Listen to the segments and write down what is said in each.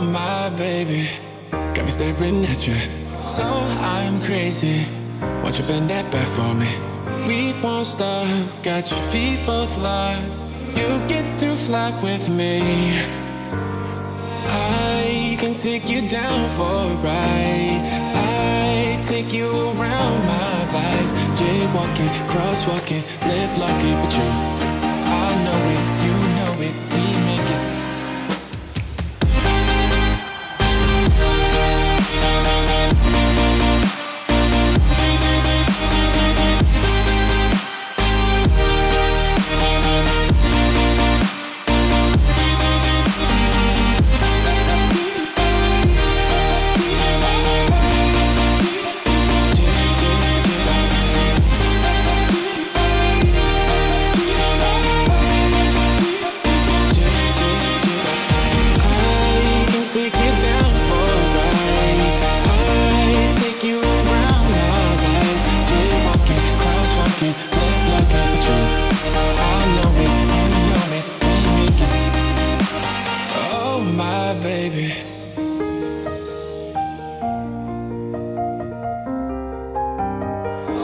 My baby, got me staring at you. So I'm crazy. Won't you bend that back for me? We won't stop. Got your feet both locked. You get to fly with me. I can take you down for a ride. I take you around my life. Jaywalking, crosswalking, lip locking, but you, I know it, you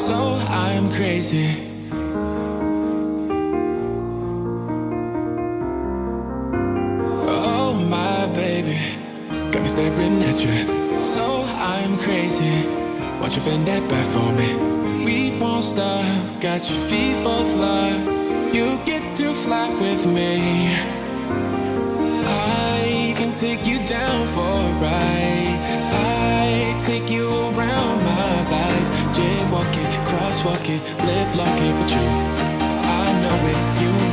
So I'm crazy. Oh my baby, got me staring at you. So I'm crazy. Won't you bend that back for me? We won't stop. Got your feet both locked. You get to fly with me. I can take you down for a ride. walking, lip locking with you. I know it, you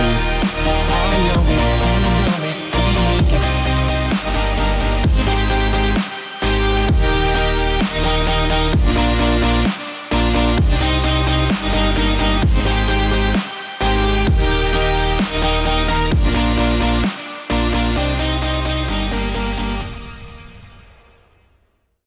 you.